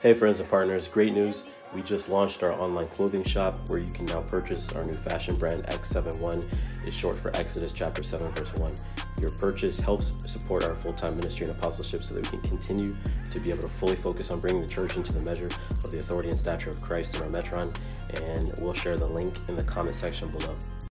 Hey, friends and partners, great news. We just launched our online clothing shop where you can now purchase our new fashion brand X71. It's short for Exodus chapter 7, verse 1. Your purchase helps support our full time ministry and apostleship so that we can continue to be able to fully focus on bringing the church into the measure of the authority and stature of Christ in our metron. And we'll share the link in the comment section below.